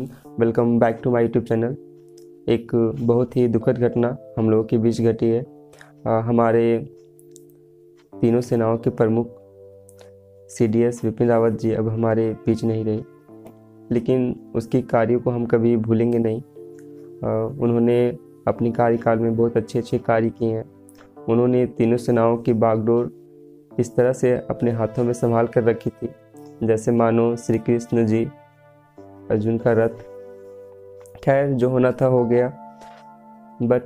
Welcome back to my YouTube channel. एक बहुत ही दुखद घटना हम लोगों के बीच घटी है। आ, हमारे तीनों सेनाओं के प्रमुख C D S Vipin Rawat ji अब हमारे बीच नहीं रहे। लेकिन उसकी कार्यों को हम कभी भूलेंगे नहीं। आ, उन्होंने अपनी कार्यकाल में बहुत अच्छे अच्छे कार्य किए हैं। उन्होंने तीनों सेनाओं की बागडोर इस तरह से अपने हाथों में संभाल कर रखी थी। जैसे मानो श्री कृष्ण जी अर्जुन का रथ। खैर, जो होना था हो गया। बट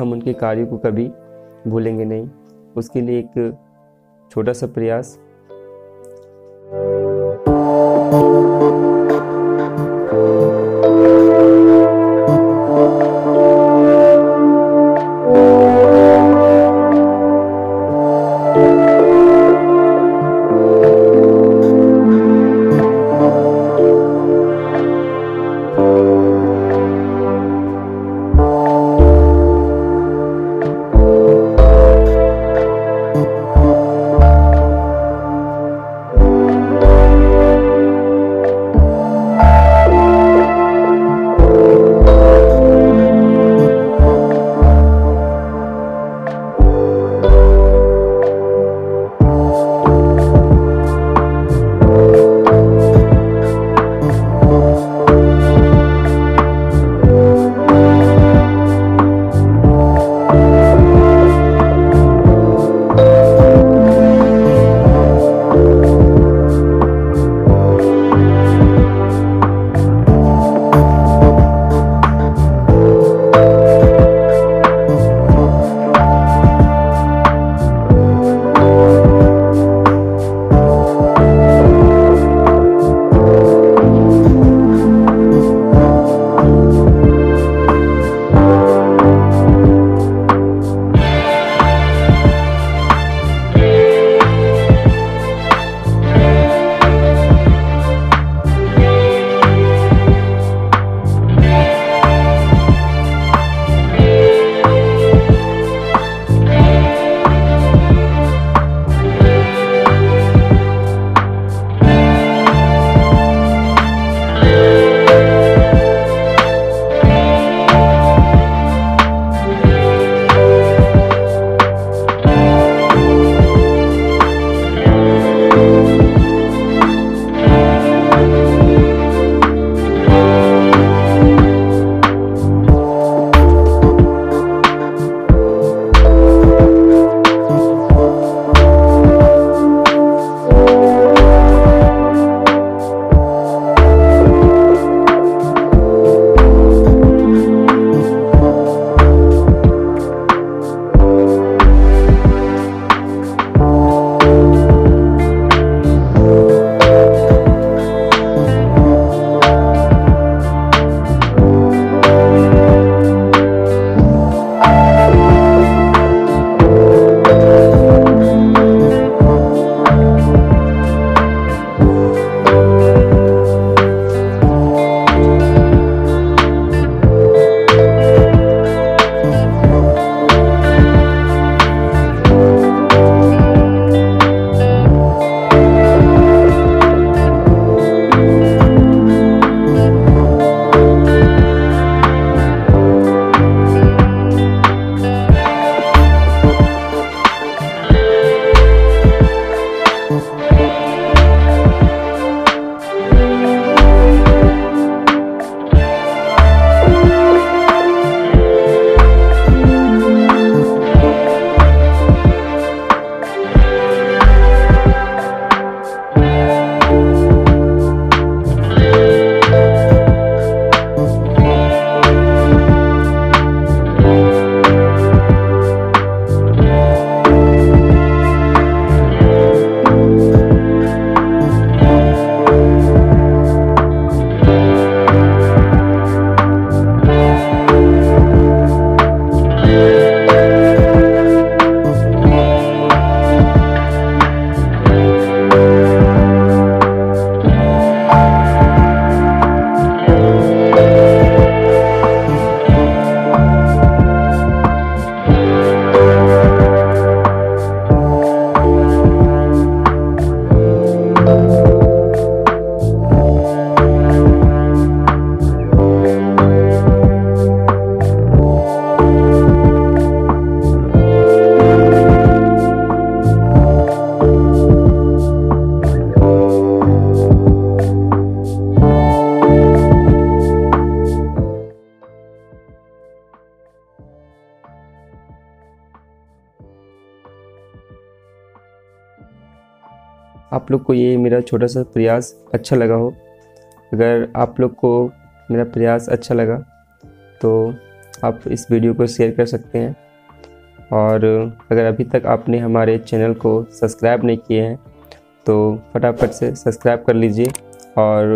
हम उनके कार्य को कभी भूलेंगे नहीं। उसके लिए एक छोटा सा प्रयास। आप लोग को ये मेरा छोटा सा प्रयास अच्छा लगा हो। अगर आप लोग को मेरा प्रयास अच्छा लगा तो आप इस वीडियो को शेयर कर सकते हैं। और अगर अभी तक आपने हमारे चैनल को सब्सक्राइब नहीं किए हैं तो फटाफट से सब्सक्राइब कर लीजिए और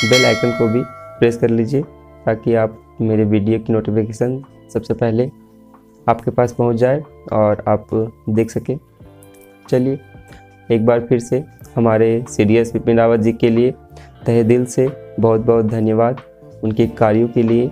बेल आइकन को भी प्रेस कर लीजिए, ताकि आप मेरे वीडियो की नोटिफिकेशन सबसे पहले आपके पास पहुँच जाए और आप देख सकें। चलिए एक बार फिर से हमारे C D S Bipin Rawat ji के लिए तहे दिल से बहुत बहुत धन्यवाद उनके कार्यों के लिए।